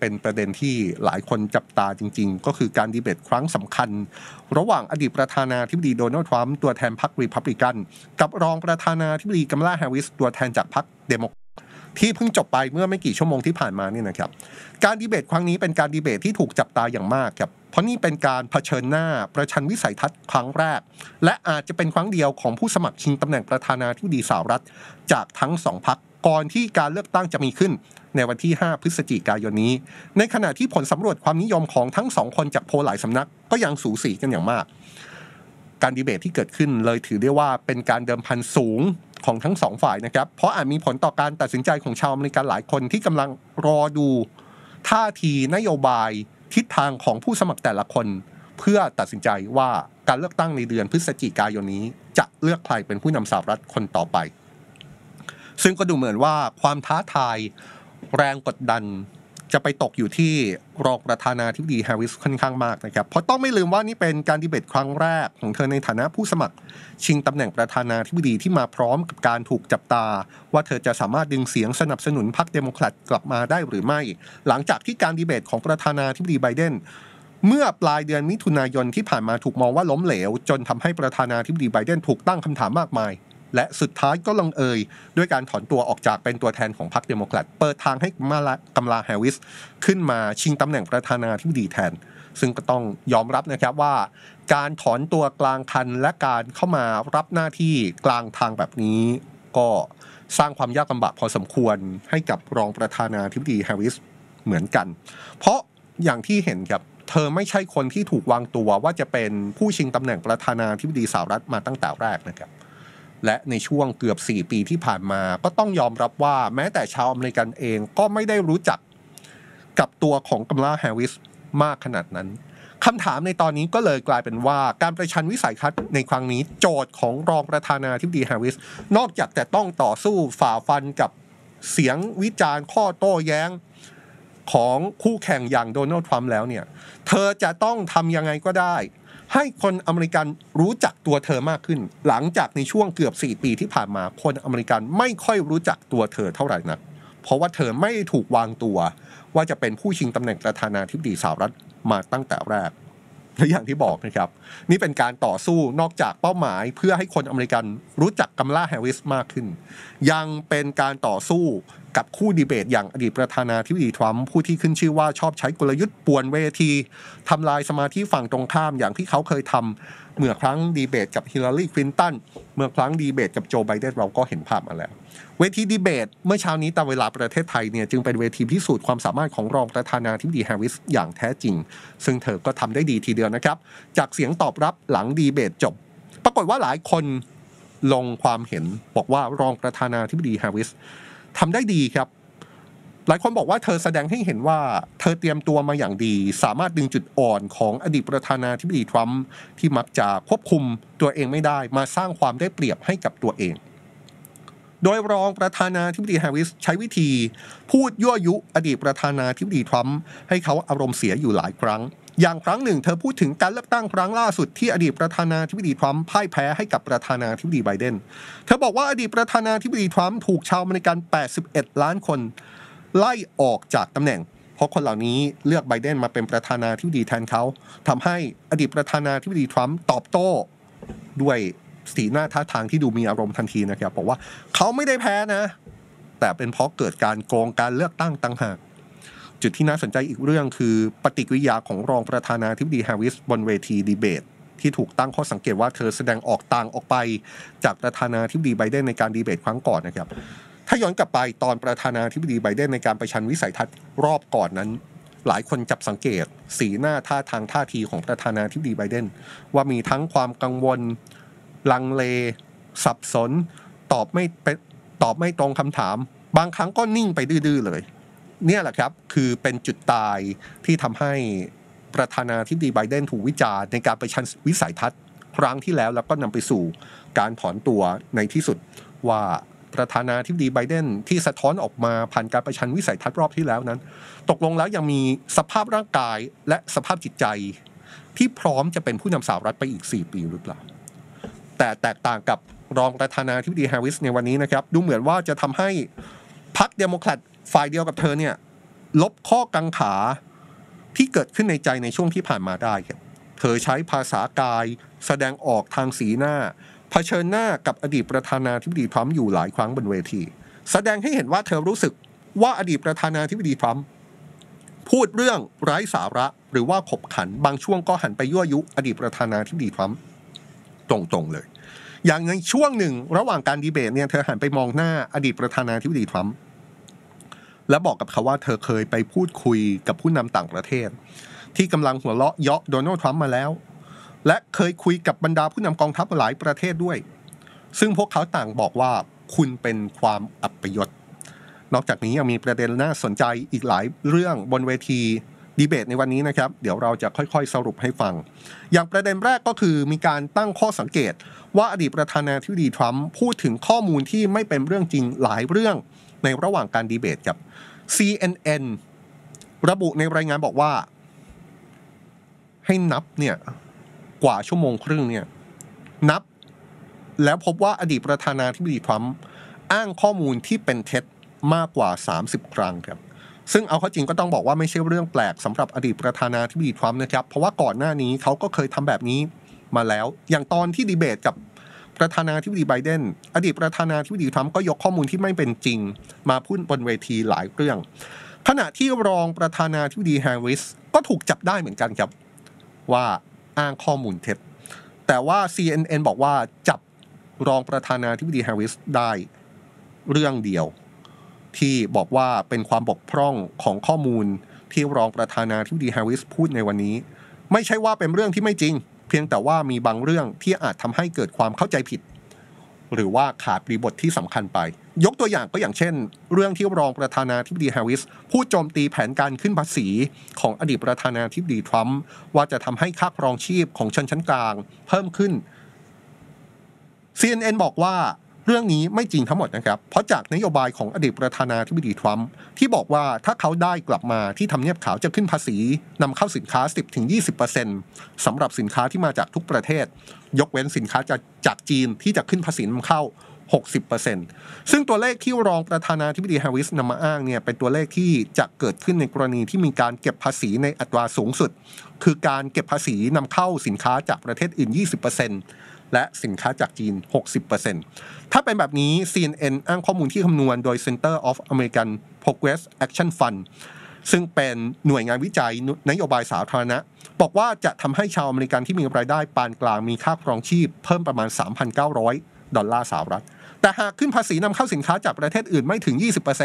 เป็นประเด็นที่หลายคนจับตาจริง ๆ ก็คือการดีเบตครั้งสำคัญ ระหว่างอดีตประธานาธิบดีโดนัลด์ทรัมป์ตัวแทนพรรครีพับลิกัน กับรองประธานาธิบดีกัมลาแฮร์ริสตัวแทนจากพรรคเดโมที่เพิ่งจบไปเมื่อไม่กี่ชั่วโมงที่ผ่านมานี่นะครับ การดีเบตครั้งนี้เป็นการดีเบตที่ถูกจับตาอย่างมากครับ เพราะนี่เป็นการเผชิญหน้าประชันวิสัยทัศน์ครั้งแรก และอาจจะเป็นครั้งเดียวของผู้สมัครชิงตำแหน่งประธานาธิบดีสหรัฐ จากทั้งสองพรรคก่อนที่การเลือกตั้งจะมีขึ้น ในวันที่ 5 พฤศจิกายนนี้ ในขณะที่ผลสำรวจความนิยมของทั้งสองคนจากโพลหลายสำนักก็ยังสูสีกันอย่างมาก การดีเบตที่เกิดขึ้นเลยถือได้ว่าเป็นการเดิมพันสูงของทั้งสองฝ่ายนะครับ เพราะอาจมีผลต่อการตัดสินใจของชาวอเมริกันหลายคนที่กำลังรอดูท่าทีนโยบาย ทิศทางของผู้สมัครแต่ละคน เพื่อตัดสินใจว่าการเลือกตั้งในเดือนพฤศจิกายนนี้ จะเลือกใครเป็นผู้นำสหรัฐคนต่อไป ซึ่งก็ดูเหมือนว่าความท้าทายแรงกดดัน จะไปตกอยู่ที่รองประธานาธิบดีแฮร์ริสค่อนข้างมากนะครับ เพราะต้องไม่ลืมว่านี่เป็นการดีเบตครั้งแรกของเธอในฐานะผู้สมัคร ชิงตำแหน่งประธานาธิบดีที่มาพร้อมกับการถูกจับตา ว่าเธอจะสามารถดึงเสียงสนับสนุนพรรคเดโมแครตกลับมาได้หรือไม่ หลังจากที่การดีเบตของประธานาธิบดีไบเดนเมื่อปลายเดือนมิถุนายนที่ผ่านมาถูกมองว่าล้มเหลว จนทำให้ประธานาธิบดีไบเดนถูกตั้งคำถามมากมาย และสุดท้ายก็ลงเอยด้วยการถอนตัวออกจากเป็นตัวแทนของพรรคเดโมแครตเปิดทางให้กัมลาแฮร์ริสขึ้นมาชิงตำแหน่งประธานาธิบดีแทน ซึ่งก็ต้องยอมรับนะครับว่า การถอนตัวกลางคันและการเข้ามารับหน้าที่กลางทางแบบนี้ ก็สร้างความยากลำบากพอสมควรให้กับรองประธานาธิบดีแฮร์ริสเหมือนกัน เพราะอย่างที่เห็นครับเธอไม่ใช่คนที่ถูกวางตัวว่าจะเป็นผู้ชิงตำแหน่งประธานาธิบดีสหรัฐมาตั้งแต่แรกนะครับ และในช่วงเกือบ 4 ปีที่ผ่านมาก็ต้องยอมรับว่าแม้แต่ชาวอเมริกันเองก็ไม่ได้รู้จักกับตัวของกัมลาแฮร์ริสมากขนาดนั้นคำถามในตอนนี้ก็เลยกลายเป็นว่าการประชันวิสัยทัศน์ในครั้งนี้โจทย์ของรองประธานาธิบดีแฮร์ริสนอกจากจะต้องต่อสู้ฝ่าฟันกับเสียงวิจารณ์ข้อโต้แย้งของคู่แข่งอย่างโดนัลด์ทรัมป์แล้วเนี่ย เธอจะต้องทำยังไงก็ได้ ให้คนอเมริกันรู้จักตัวเธอมากขึ้น หลังจากในช่วงเกือบ 4 ปีที่ผ่านมา คนอเมริกันไม่ค่อยรู้จักตัวเธอเท่าไหร่นัก เพราะว่าเธอไม่ถูกวางตัว ว่าจะเป็นผู้ชิงตำแหน่งประธานาธิบดีสหรัฐมาตั้งแต่แรก และอย่างที่บอกนะครับ นี่เป็นการต่อสู้นอกจากเป้าหมาย เพื่อให้คนอเมริกันรู้จักกัมลาแฮร์ริสมากขึ้น ยังเป็นการต่อสู้กับคู่ดีเบต อย่างอดีตประธานาธิบดีทรัมป์ผู้ที่ขึ้นชื่อว่าชอบใช้กลยุทธ์ป่วนเวทีทำลายสมาธิฝั่งตรงข้ามอย่างที่เขาเคยทำเมื่อครั้งดีเบตกับฮิลลารีคลินตันเมื่อครั้งดีเบตกับโจไบเดนเราก็เห็นภาพมาแล้ว เวทีดีเบต เมื่อเช้านี้ตามเวลาประเทศไทยเนี่ยจึงเป็นเวทีพิสูจน์ความสามารถของรองประธานาธิบดีแฮร์ริสอย่างแท้จริง ซึ่งเธอก็ทำได้ดีทีเดียวนะครับ จากเสียงตอบรับหลังดีเบตจบ ปรากฏว่าหลายคนลงความเห็นบอกว่ารองประธานาธิบดีแฮร์ริสทำได้ดีครับ หลายคนบอกว่าเธอแสดงให้เห็นว่าเธอเตรียมตัวมาอย่างดี สามารถดึงจุดอ่อนของอดีตประธานาธิบดีทรัมป์ที่มักจะควบคุมตัวเองไม่ได้ มาสร้างความได้เปรียบให้กับตัวเอง โดยรองประธานาธิบดีแฮร์ริสใช้วิธี พูดยั่วยุอดีตประธานาธิบดีทรัมป์ให้เขาอารมณ์เสียอยู่หลายครั้ง อย่างครั้งหนึ่งเธอพูดถึงการเลือกตั้งครั้งล่าสุดที่อดีตประธานาธิบดีทรัมป์พ่ายแพ้ให้กับประธานาธิบดีไบเดน เธอบอกว่าอดีตประธานาธิบดีทรัมป์ถูกชาวอเมริกัน 81 ล้านคน ไล่ออกจากตำแหน่งเพราะคนเหล่านี้เลือกไบเดนมาเป็นประธานาธิบดีแทนเขาทำให้อดีตประธานาธิบดีทรัมป์ตอบโต้ด้วย สีหน้าท่าทางที่ดูมีอารมณ์ทันทีนะครับบอกว่าเขาไม่ได้แพ้นะ แต่เป็นเพราะเกิดการโกงการเลือกตั้งต่างหากจุดที่น่าสนใจอีกเรื่องคือปฏิกิริยาของรองประธานาธิบดีแฮร์ริสบนเวทีดีเบต ที่ถูกตั้งข้อสังเกตว่าเธอแสดงออกต่างออกไป จากประธานาธิบดีไบเดนในการดีเบตครั้งก่อนนะครับ ถ้าย้อนกลับไปตอนประธานาธิบดีไบเดนในการประชันวิสัยทัศน์รอบก่อนนั้น หลายคนจับสังเกต สีหน้าท่าทางท่าทีของประธานาธิบดีไบเดนว่ามีทั้งความกังวล ลังเล สับสน ตอบไม่ตอบไม่ตรงคำถาม บางครั้งก็นิ่งไปดื้อเลย เนี่ยแหละครับคือเป็นจุดตายที่ทำให้ประธานาธิบดีไบเดนถูกวิจารณ์ในการไปชันวิสัยทัศน์ครั้งที่แล้วแล้วก็นำไปสู่การถอนตัวในที่สุดว่าประธานาธิบดีไบเดนที่สะท้อนออกมาผ่านการประชันวิสัยทัศน์รอบที่แล้วนั้น ตกลงแล้วยังมีสภาพร่างกายและสภาพจิตใจ ที่พร้อมจะเป็นผู้นำสหรัฐไปอีก 4 ปีหรือเปล่า แต่แตกต่างกับรองประธานาธิบดีแฮร์ริสในวันนี้นะครับ ดูเหมือนว่าจะทำให้พรรคเดโมแครตฝ่ายเดียวกับเธอเนี่ยลบข้อกังขาที่เกิดขึ้นในใจในช่วงที่ผ่านมาได้ครับเธอใช้ภาษากาย แสดงออกทางสีหน้าเผชิญหน้ากับอดีตประธานาธิบดีทรัมป์อยู่หลายครั้งบนเวที แสดงให้เห็นว่าเธอรู้สึกว่าอดีตประธานาธิบดีทรัมป์พูดเรื่องไร้สาระ หรือว่าขบขันบางช่วงก็หันไปยั่วยุ อดีตประธานาธิบดีทรัมป์ ตรงๆเลย อย่างในช่วงหนึ่งระหว่างการดีเบตเนี่ยเธอหันไปมองหน้าอดีตประธานาธิบดีทรัมป์และบอกกับเขาว่าเธอเคยไปพูดคุยกับผู้นำต่างประเทศ ที่กำลังหัวเราะเยาะโดนัลด์ทรัมป์มาแล้ว และเคยคุยกับบรรดาผู้นำกองทัพหลายประเทศด้วย ซึ่งพวกเขาต่างบอกว่าคุณเป็นความอัปยศนอกจากนี้ยังมีประเด็นน่าสนใจอีกหลายเรื่องบนเวที ดีเบตในวันนี้นะครับ เดี๋ยวเราจะค่อยๆ สรุปให้ฟัง อย่างประเด็นแรกก็คือมีการตั้งข้อสังเกต ว่าอดีตประธานาธิบดีทรัมป์พูดถึงข้อมูลที่ไม่เป็นเรื่องจริงหลายเรื่องในระหว่างการดีเบตกับ CNN ระบุในรายงานบอกว่า ให้นับเนี่ยกว่าชั่วโมงครึ่งเนี่ยนับ แล้วพบว่าอดีตประธานาธิบดีทรัมป์อ้างข้อมูลที่เป็นเท็จมากกว่า 30 ครั้งครับ ซึ่งเอาเข้าจริงก็ต้องบอกว่าไม่ใช่เรื่องแปลกสำหรับอดีตประธานาธิบดีทรัมป์นะครับ เพราะว่าก่อนหน้านี้เขาก็เคยทำแบบนี้มาแล้ว อย่างตอนที่ดีเบตกับประธานาธิบดีไบเดนอดีตประธานาธิบดีทรัมป์ก็ยกข้อมูลที่ไม่เป็นจริง มาพูดบนเวทีหลายเรื่อง ขณะที่รองประธานาธิบดีแฮร์ริสก็ถูกจับได้เหมือนกันครับ ว่าอ้างข้อมูลเท็จ แต่ว่า CNN บอกว่าจับรองประธานาธิบดีแฮร์ริสได้เรื่องเดียว ที่บอกว่าเป็นความบกพร่องของข้อมูลที่รองประธานาธิบดีแฮร์ริสพูดในวันนี้ ไม่ใช่ว่าเป็นเรื่องที่ไม่จริง เพียงแต่ว่ามีบางเรื่องที่อาจทำให้เกิดความเข้าใจผิด หรือว่าขาดบริบทที่สำคัญไป ยกตัวอย่างก็อย่างเช่น เรื่องที่รองประธานาธิบดีแฮร์ริสพูดโจมตีแผนการขึ้นภาษีของอดีตประธานาธิบดีทรัมป์ว่าจะทำให้ค่าครองชีพของชนชั้นกลาง เพิ่มขึ้น CNN บอกว่า เรื่องนี้ไม่จริงทั้งหมดนะครับ เพราะจากนโยบายของอดีตประธานาธิบดีทรัมป์ที่บอกว่าถ้าเขาได้กลับมาที่ทำเนียบขาวจะขึ้นภาษีนำเข้าสินค้า 10-20%สำหรับสินค้าที่มาจากทุกประเทศ ยกเว้นสินค้าจากจากจีนที่จะขึ้นภาษีนำเข้า 60%ซึ่งตัวเลขที่รองประธานาธิบดีแฮร์ริสนำมาอ้างเนี่ยเป็นตัวเลขที่จะเกิดขึ้นในกรณีที่มีการเก็บภาษีในอัตราสูงสุด คือการเก็บภาษีนำเข้าสินค้าจากประเทศอื่น 20% และสินค้าจากจีน 60%ถ้าเป็นแบบนี้ CNN อ้างข้อมูลที่คำนวณโดย Center of American Progress Action Fund ซึ่งเป็นหน่วยงานวิจัยนโยบายสาธารณะ บอกว่าจะทำให้ชาวอเมริกันที่มีรายได้ปานกลางมีค่าครองชีพเพิ่มประมาณ 3,900 ดอลลาร์สหรัฐ แต่หากขึ้นภาษีนำเข้าสินค้าจากประเทศอื่นไม่ถึง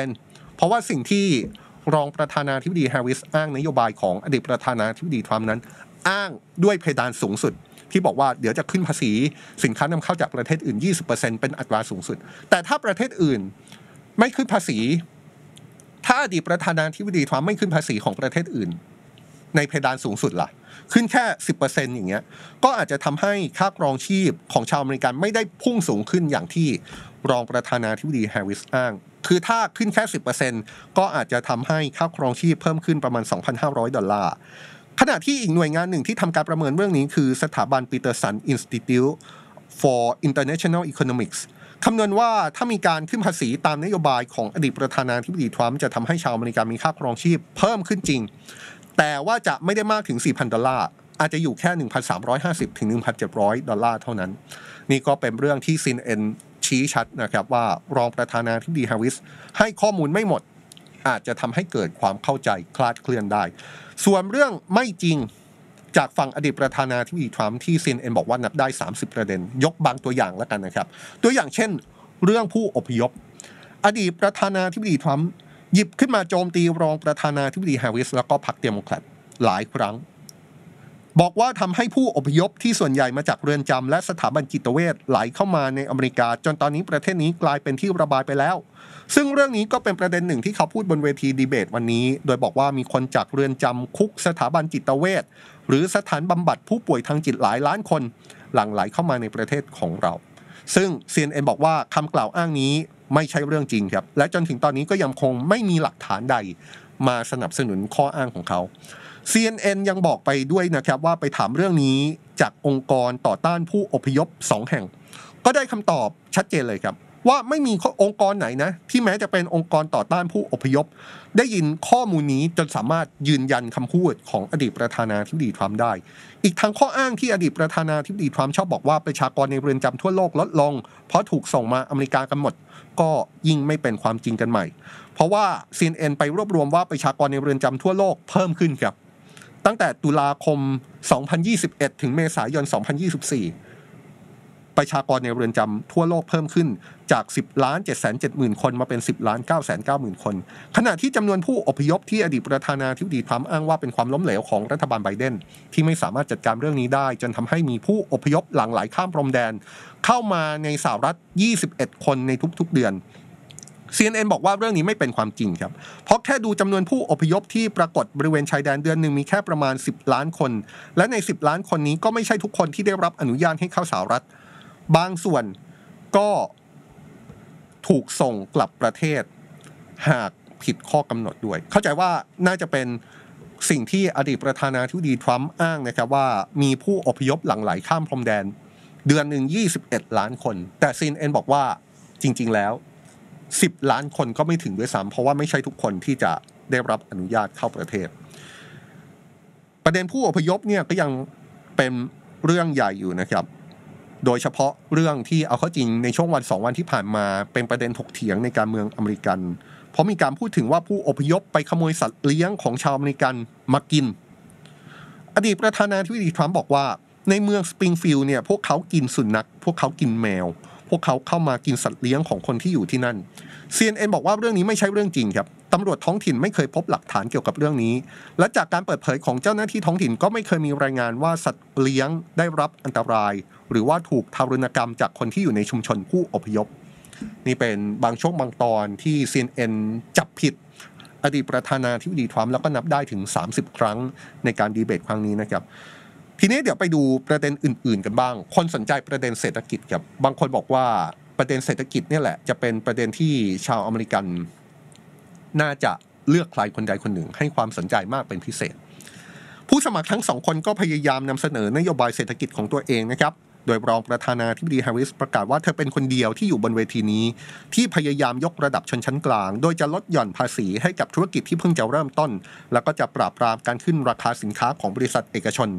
20%เพราะว่าสิ่งที่รองประธานาธิบดีแฮร์ริสอ้างนโยบายของอดีตประธานาธิบดีทรัมป์นั้น อ้างด้วยเพดานสูงสุด ที่บอกว่าเดี๋ยวจะขึ้นภาษีสินค้านำเข้าจากประเทศอื่น 20%เป็นอัตราสูงสุด แต่ถ้าประเทศอื่นไม่ขึ้นภาษี ถ้าอดีตประธานาธิบดีทรัมป์ไม่ขึ้นภาษีของประเทศอื่น ในเพดานสูงสุดล่ะ ขึ้นแค่ 10%อย่างเงี้ยก็อาจจะทำให้ค่าครองชีพของชาวอเมริกันไม่ได้พุ่งสูงขึ้นอย่างที่รองประธานาธิบดีแฮร์ริสอ้างคือถ้าขึ้นแค่ 10%ก็อาจจะทำให้ค่าครองชีพเพิ่มขึ้นประมาณ 2,500 ดอลลาร์ ขณะที่อีกหน่วยงานหนึ่งที่ทำการประเมินเรื่องนี้คือสถาบันปีเตอร์สัน Institute for International Economics คำนวณว่าถ้ามีการขึ้นภาษีตามนโยบายของอดีตประธานาธิบดีทรัมป์จะทำให้ชาวอเมริกันมีค่าครองชีพเพิ่มขึ้นจริง แต่ว่าจะไม่ได้มากถึง 4,000 ดอลลาร์ อาจจะอยู่แค่ 1,350 ถึง 1,700 ดอลลาร์เท่านั้น นี่ก็เป็นเรื่องที่ CNN ชี้ชัดนะครับว่ารองประธานาธิบดีแฮร์ริสให้ข้อมูลไม่หมด อาจจะทำให้เกิดความเข้าใจคลาดเคลื่อนได้ ส่วนเรื่องไม่จริงจากฝั่งอดีตประธานาธิบดีทรัมป์ที่ CNN บอกว่านับได้ 30 ประเด็น ยกบางตัวอย่างแล้วกันนะครับ ตัวอย่างเช่น เรื่องผู้อพยพ อดีตประธานาธิบดีทรัมป์หยิบขึ้นมาโจมตีรองประธานาธิบดีแฮร์ริสแล้วก็พรรคเดโมแครตหลายครั้ง บอกว่าทำให้ผู้อพยพที่ส่วนใหญ่มาจากเรือนจำและสถาบันจิตเวชไหลเข้ามาในอเมริกา จนตอนนี้ประเทศนี้กลายเป็นที่ระบายไปแล้ว ซึ่งเรื่องนี้ก็เป็นประเด็นหนึ่งที่เขาพูดบนเวทีดีเบตวันนี้ โดยบอกว่ามีคนจากเรือนจำคุกสถาบันจิตเวชหรือสถานบำบัดผู้ป่วยทางจิตหลายล้านคน หลั่งไหลเข้ามาในประเทศของเรา ซึ่ง CNN บอกว่าคำกล่าวอ้างนี้ไม่ใช่เรื่องจริงครับ และจนถึงตอนนี้ก็ยังคงไม่มีหลักฐานใดมาสนับสนุนข้ออ้างของเขา CNN ยังบอกไปด้วยนะครับว่าไปถามเรื่องนี้จากองค์กรต่อต้านผู้อพยพสองแห่ง ก็ได้คำตอบชัดเจนเลยครับ ว่าไม่มีองค์กรไหนนะ ที่แม้จะเป็นองค์กรต่อต้านผู้อพยพ ได้ยินข้อมูลนี้จนสามารถยืนยันคำพูดของอดีตประธานาธิบดีทรัมป์ได้ อีกทั้งข้ออ้างที่อดีตประธานาธิบดีทรัมป์ชอบบอกว่าประชากรในเรือนจำทั่วโลกลดลง เพราะถูกส่งมาอเมริกากันหมดก็ยิ่งไม่เป็นความจริงกันใหม่ เพราะว่า CNN ไปรวบรวมว่าประชากรในเรือนจำทั่วโลกเพิ่มขึ้นครับ ตั้งแต่ตุลาคม 2021 ถึงเมษายน 2024 ประชากรในเรือนจำทั่วโลกเพิ่มขึ้นจาก 10ล้าน7 7 0 0 0 คนมาเป็น 10ล้าน9 9 0 0 0 คน ขณะที่จำนวนผู้อพยพที่อดีตประธานาธิบดีทรัมป์อ้างว่าเป็นความล้มเหลวของรัฐบาลไบเดน ที่ไม่สามารถจัดการเรื่องนี้ได้ จนทำให้มีผู้อพยพหลั่งไหลข้ามพรมแดน เข้ามาในสหรัฐ 21 คนในทุกๆเดือน CNN บอกว่าเรื่องนี้ไม่เป็นความจริงครับ เพราะแค่ดูจำนวนผู้อพยพที่ปรากฏบริเวณชายแดนเดือนหนึ่งมีแค่ประมาณ 10 ล้านคน และใน 10 ล้านคนนี้ก็ไม่ใช่ทุกคนที่ได้รับอนุญาตให้เข้าสหรัฐ บางส่วนก็ถูกส่งกลับประเทศ หากผิดข้อกำหนดด้วย เข้าใจว่าน่าจะเป็นสิ่งที่อดีตประธานาธิบดีทรัมป์อ้างนะครับว่ามีผู้อพยพหลั่งไหลข้ามพรมแดน เดือนหนึ่ง21 ล้านคน แต่ซีนเอ็นบอกว่าจริง ๆ แล้ว สิบล้านคนก็ไม่ถึงด้วยซ้ำเพราะว่าไม่ใช่ทุกคนที่จะได้รับอนุญาตเข้าประเทศ ประเด็นผู้อพยพเนี่ยก็ยังเป็นเรื่องใหญ่อยู่นะครับ โดยเฉพาะเรื่องที่เอาเข้าจริงในช่วงวันสองวันที่ผ่านมาเป็นประเด็นถกเถียงในการเมืองอเมริกัน เพราะมีการพูดถึงว่าผู้อพยพไปขโมยสัตว์เลี้ยงของชาวอเมริกันมากิน อดีตประธานาธิบดีทรัมป์บอกว่า ในเมืองสปริงฟิลด์เนี่ยพวกเขากินสุนัขพวกเขากินแมว พวกเขาเข้ามากินสัตว์เลี้ยงของคนที่อยู่ที่นั่น CNN บอกว่าเรื่องนี้ไม่ใช่เรื่องจริงครับตำรวจท้องถิ่นไม่เคยพบหลักฐานเกี่ยวกับเรื่องนี้ และจากการเปิดเผยของเจ้าหน้าที่ท้องถิ่นก็ไม่เคยมีรายงานว่าสัตว์เลี้ยงได้รับอันตราย หรือว่าถูกทารุณกรรมจากคนที่อยู่ในชุมชนผู้อพยพ นี่เป็นบางช่วงบางตอนที่ CNN จับผิดอดีตประธานาธิบดีทรัมป์แล้วก็นับได้ถึง 30 ครั้งในการดีเบตครั้งนี้นะครับ ทีนี้เดี๋ยวไปดูประเด็นอื่น ๆ กันบ้าง คนสนใจประเด็นเศรษฐกิจครับบางคนบอกว่าประเด็นเศรษฐกิจเนี่ยแหละ จะเป็นประเด็นที่ชาวอเมริกัน น่าจะเลือกใครคนใดคนหนึ่ง ให้ความสนใจมากเป็นพิเศษ ผู้สมัครทั้งสองคนก็พยายามนำเสนอนโยบายเศรษฐกิจของตัวเองนะครับโดยรองประธานาธิบดีแฮร์ริสประกาศว่าเธอเป็นคนเดียวที่อยู่บนเวทีนี้ ที่พยายามยกระดับชนชั้นกลาง โดยจะลดหย่อนภาษีให้กับธุรกิจที่เพิ่งจะเริ่มต้น แล้วก็จะปราบปรามการขึ้นราคาสินค้าของบริษัทเอกชน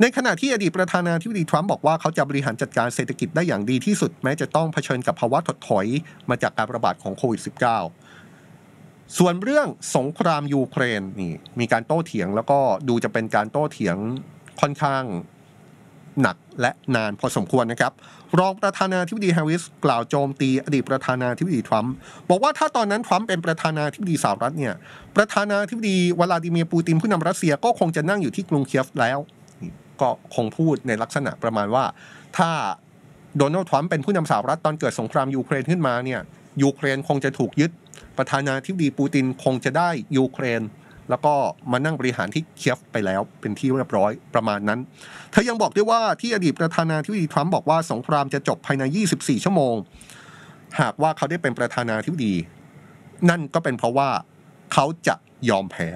ในขณะที่อดีตประธานาธิบดีทรัมป์บอกว่าเขาจะบริหารจัดการเศรษฐกิจได้อย่างดีที่สุด แม้จะต้องเผชิญกับภาวะถดถอยมาจากการระบาดของโควิด -19 ส่วนเรื่องสงครามยูเครนนี่มีการโต้เถียงแล้วก็ดูจะเป็นการโต้เถียงค่อนข้างหนักและนานพอสมควรนะครับ รองประธานาธิบดีแฮร์ริสกล่าวโจมตีอดีตประธานาธิบดีทรัมป์บอกว่าถ้าตอนนั้นทรัมป์เป็นประธานาธิบดีสหรัฐเนี่ยประธานาธิบดีวลาดิเมียร์ปูตินผู้นำรัสเซียก็คงจะนั่งอยู่ที่กรุงเคียฟแล้ว ก็คงพูดในลักษณะประมาณว่า ถ้าโดนัลด์ทรัมป์เป็นผู้นำสหรัฐตอนเกิดสงครามยูเครนขึ้นมาเนี่ยยูเครนคงจะถูกยึดประธานาธิบดีปูตินคงจะได้ยูเครน แล้วก็มานั่งบริหารที่เคียฟไปแล้วเป็นที่เรียบร้อยประมาณนั้น เธอยังบอกด้วยว่าที่อดีตประธานาธิบดีทรัมป์บอกว่าสงครามจะจบภายใน 24 ชั่วโมง หากว่าเขาได้เป็นประธานาธิบดี นั่นก็เป็นเพราะว่าเขาจะยอมแพ้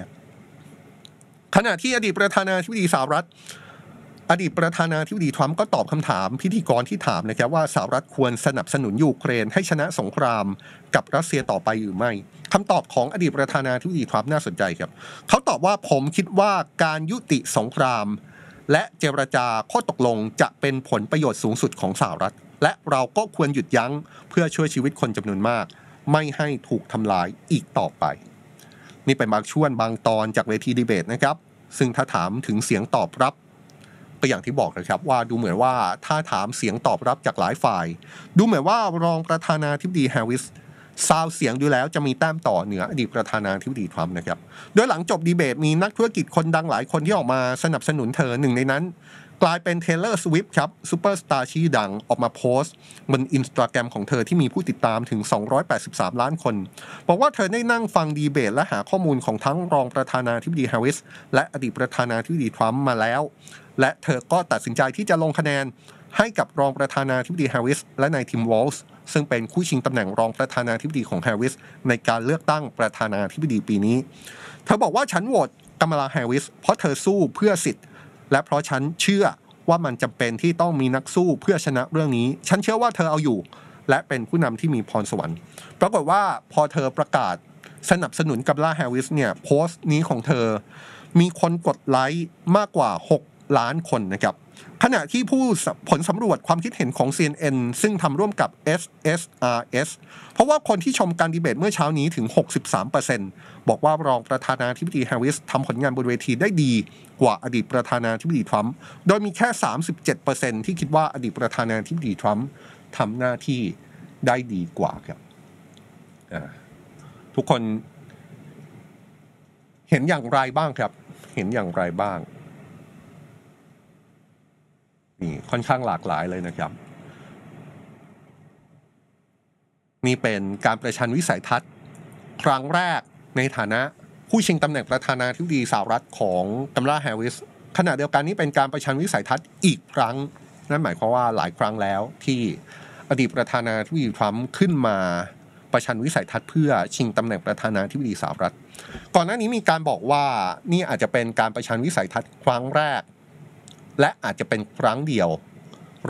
ขณะที่อดีตประธานาธิบดีสหรัฐ อดีตประธานาธิบดีทรัมป์ก็ตอบคำถามพิธีกรที่ถามนะครับว่าสหรัฐควรสนับสนุนยูเครนให้ชนะสงครามกับรัสเซียต่อไปหรือไม่คำตอบของอดีตประธานาธิบดีทรัมป์น่าสนใจครับเขาตอบว่าผมคิดว่าการยุติสงคราม และเจรจาข้อตกลงจะเป็นผลประโยชน์สูงสุดของสหรัฐ และเราก็ควรหยุดยั้งเพื่อช่วยชีวิตคนจำนวนมาก ไม่ให้ถูกทำลายอีกต่อไป นี่เป็นบางช่วงบางตอนจากเวทีดีเบตนะครับ ซึ่งถ้าถามถึงเสียงตอบรับ ก็อย่างที่บอกนะครับว่าดูเหมือนว่าถ้าถามเสียงตอบรับจากหลายฝ่าย ดูเหมือนว่ารองประธานาธิบดีแฮร์ริสซาวเสียงดูแล้วจะมีแต้มต่อเหนืออดีตประธานาธิบดีทรัมป์นะครับ โดยหลังจบดีเบตมีนักธุรกิจคนดังหลายคนที่ออกมาสนับสนุนเธอหนึ่งในนั้น กลายเป็นเทย์เลอร์สวิฟต์ครับซูเปอร์สตาร์ชื่อดังออกมาโพสต์ บนอินสตาแกรมของเธอที่มีผู้ติดตามถึง 283 ล้านคน บอกว่าเธอได้นั่งฟังดีเบต และหาข้อมูลของทั้งรองประธานาธิบดีแฮร์ริสและอดีตประธานาธิบดีทรัมป์มาแล้ว และเธอก็ตัดสินใจที่จะลงคะแนนให้กับรองประธานาธิบดีแฮร์ริสและนายทิมวอลส์ซึ่งเป็นคู่ชิงตำแหน่งรองประธานาธิบดีของแฮร์ริสในการเลือกตั้งประธานาธิบดีปีนี้ เธอบอกว่าฉันโหวตกัมลาแฮร์ริสเพราะเธอสู้เพื่อสิทธิ์ และเพราะฉันเชื่อว่ามันจำเป็นที่ต้องมีนักสู้เพื่อชนะเรื่องนี้ ฉันเชื่อว่าเธอเอาอยู่ และเป็นผู้นำที่มีพรสวรรค์ ปรากฏว่าพอเธอประกาศสนับสนุนกัมลาแฮร์ริสเนี่ยโพสต์นี้ของเธอ มีคนกดไลค์มากกว่า 6 ล้านคนนะครับขณะที่ผู้ผลสำรวจความคิดเห็นของ CNN ซึ่งทำร่วมกับ SSRS เพราะว่าคนที่ชมการดีเบตเมื่อเช้านี้ถึง 63%บอกว่ารองประธานาธิบดีแฮร์ริสทำผลงานบนเวทีได้ดีกว่าอดีตประธานาธิบดีทรัมป์โดยมีแค่ 37%ที่คิดว่าอดีตประธานาธิบดีทรัมป์ทำหน้าที่ได้ดีกว่าครับทุกคนเห็นอย่างไรบ้างครับ เห็นอย่างไรบ้าง นี่ค่อนข้างหลากหลายเลยนะครับ นี่เป็นการประชันวิสัยทัศน์ ครั้งแรกในฐานะผู้ชิงตำแหน่งประธานาธิบดีสหรัฐของกัมลาแฮร์ริสขณะเดียวกันนี้เป็นการประชันวิสัยทัศน์อีกครั้ง นั่นหมายความว่าหลายครั้งแล้วที่อดีตประธานาธิบดีทรัมป์ขึ้นมาประชันวิสัยทัศน์เพื่อชิงตำแหน่งประธานาธิบดีสหรัฐ ก่อนหน้านี้มีการบอกว่านี่อาจจะเป็นการประชันวิสัยทัศน์ครั้งแรก และอาจจะเป็นครั้งเดียว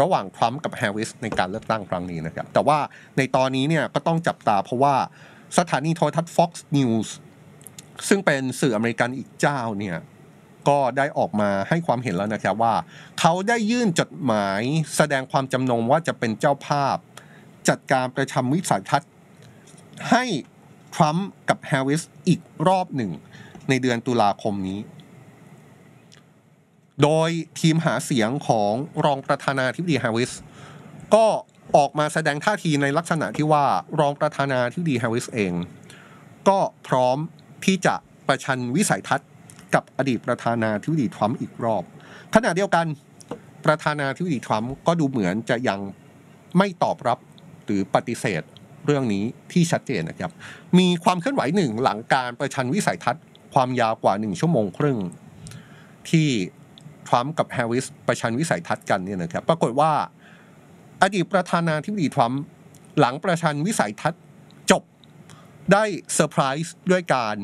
ระหว่างทรัมป์กับแฮร์ริสในการเลือกตั้งครั้งนี้นะครับ แต่ว่าในตอนนี้เนี่ยก็ต้องจับตาเพราะว่าสถานีโทรทัศน์ Fox News ซึ่งเป็นสื่ออเมริกันอีกเจ้าเนี่ยก็ได้ออกมาให้ความเห็นแล้วนะครับว่า เขาได้ยื่นจดหมายแสดงความจำนงว่าจะเป็นเจ้าภาพ จัดการประชันวิสัยทัศน์ให้ทรัมป์กับแฮร์ริสอีกรอบหนึ่ง ในเดือนตุลาคมนี้ โดยทีมหาเสียงของรองประธานาธิบดีฮร์ริสก็ออกมาแสดงท่าทีในลักษณะที่ว่ารองประธานาธิบดีฮร์ริสเอง ก็พร้อมที่จะประชันวิสัยทัศน์กับอดีตประธานาธิบดีทรัมป์อีกรอบ ขณะเดียวกันประธานาธิบดีทรัมป์ก็ดูเหมือนจะยังไม่ตอบรับหรือปฏิเสธเรื่องนี้ที่ชัดเจนนะครับ มีความเคลื่อนไหวหนึ่งหลังการประชันวิสัยทัศน์ความยาวกว่าหนึ่งชั่วโมงครึ่ง ที่ ทรัมป์กับแฮร์ริสประชันวิสัยทัศน์กันเนี่ยนะครับปรากฏว่าอดีตประธานาธิบดีทรัมป์หลังประชันวิสัยทัศน์จบได้เซอร์ไพรส์ด้วยการ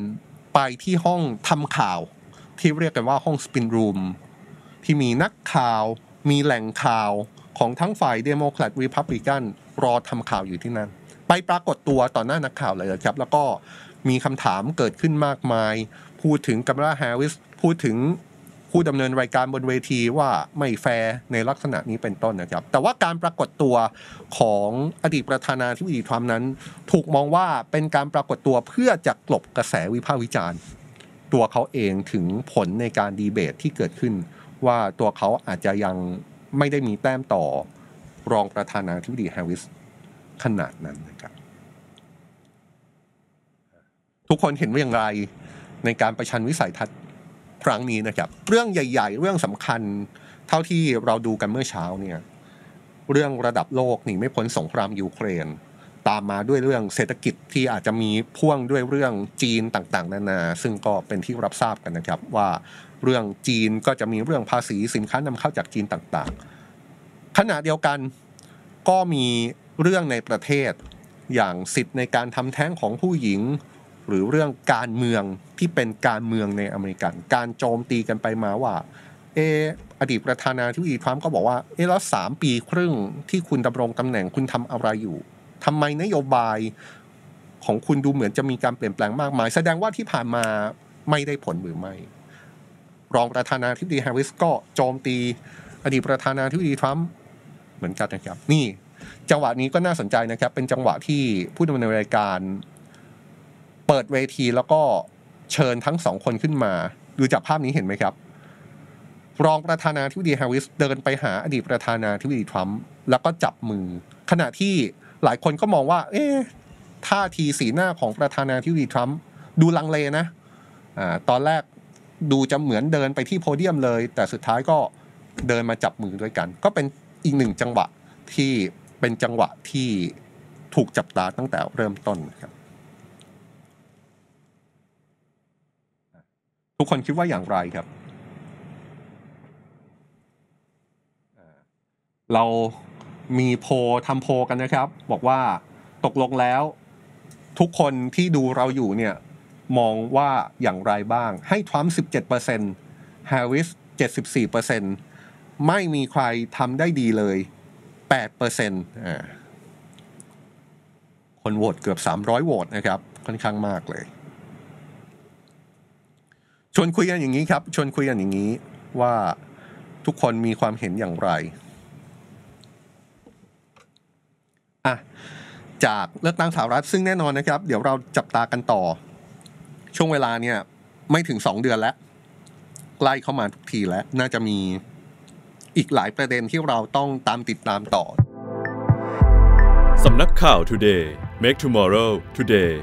ไปที่ห้องทำข่าว ที่เรียกกันว่าห้อง spin room ที่มีนักข่าวมีแหล่งข่าวของทั้งฝ่ายเดโมแครตรีพับลิกันรอทำข่าวอยู่ที่นั่น ไปปรากฏตัวต่อหน้านักข่าวเลยครับ แล้วก็มีคำถามเกิดขึ้นมากมาย พูดถึงกัมลาแฮร์ริสพูดถึง ผู้ดำเนินรายการบนเวทีว่าไม่แฟร์ในลักษณะนี้เป็นต้นนะครับ แต่ว่าการปรากฏตัวของอดีตประธานาธิบดีทรัมป์นั้น ถูกมองว่าเป็นการปรากฏตัวเพื่อจะกลบกระแสวิพากษ์วิจารณ์ ตัวเขาเองถึงผลในการดีเบตที่เกิดขึ้น ว่าตัวเขาอาจจะยังไม่ได้มีแต้มต่อรองประธานาธิบดีแฮร์ริสขนาดนั้นนะครับ ทุกคนเห็นว่าอย่างไรในการประชันวิสัยทัศน์ ครั้งนี้นะครับ เรื่องใหญ่ ๆ เรื่องสำคัญ เท่าที่เราดูกันเมื่อเช้าเนี่ยเรื่องระดับโลกหนีไม่พ้นสงครามยูเครน ตามมาด้วยเรื่องเศรษฐกิจที่อาจจะมีพ่วงด้วยเรื่องจีนต่างๆ นานา ซึ่งก็เป็นที่รับทราบกันนะครับ ว่าเรื่องจีนก็จะมีเรื่องภาษีสินค้านำเข้าจากจีนต่างๆ ขณะเดียวกันก็มีเรื่องในประเทศอย่างสิทธิ์ในการทำแท้งของผู้หญิง หรือเรื่องการเมืองที่เป็นการเมืองในอเมริกัน การโจมตีกันไปมาว่าเออดีตประธานาธิบดีทรัมป์ก็บอกว่าเอแล้วสามปีครึ่งที่คุณดำรงตำแหน่งคุณทำอะไรอยู่ทำไมนโยบายของคุณดูเหมือนจะมีการเปลี่ยนแปลงมากมาย แสดงว่าที่ผ่านมาไม่ได้ผลหรือไม่ รองประธานาธิบดีแฮร์ริสก็โจมตี อดีตประธานาธิบดีทรัมป์เหมือนกันนะครับ นี่ จังหวะนี้ก็น่าสนใจนะครับ เป็นจังหวะที่ผู้ดำเนินรายการ เปิดเวทีแล้วก็เชิญทั้งสองคนขึ้นมา ดูจากภาพนี้เห็นไหมครับ รองประธานาธิบดีแฮร์ริสเดินไปหาอดีตประธานาธิบดีทรัมป์แล้วก็จับมือ ขณะที่หลายคนก็มองว่า เอ๊ะท่าทีสีหน้าของประธานาธิบดีทรัมป์ดูลังเลนะอ่าตอนแรกดูจะเหมือนเดินไปที่โพเดียมเลย แต่สุดท้ายก็เดินมาจับมือด้วยกัน ก็เป็นอีกหนึ่งจังหวะที่เป็นจังหวะที่ถูกจับตาตั้งแต่เริ่มต้นครับ ทุกคนคิดว่าอย่างไรครับเรามีโพทำโพกันนะครับ บอกว่าตกลงแล้ว ทุกคนที่ดูเราอยู่เนี่ยมองว่าอย่างไรบ้าง ให้ทรัมป์17%แฮร์ริส74%ไม่มีใครทำได้ดีเลย8%อ่าคนโหวตเกือบ 300โหวตนะครับ ค่อนข้างมากเลย ชวนคุยกันอย่างนี้ครับ ชวนคุยกันอย่างนี้ว่าทุกคนมีความเห็นอย่างไรอะจากเลือกตั้งสหรัฐซึ่งแน่นอนนะครับ เดี๋ยวเราจับตากันต่อ ช่วงเวลาเนี่ยไม่ถึงสองเดือนแล้วใกล้เข้ามาทุกทีแล้ว น่าจะมีอีกหลายประเด็นที่เราต้องตามติดตามต่อสำนักข่าว Today Make Tomorrow Today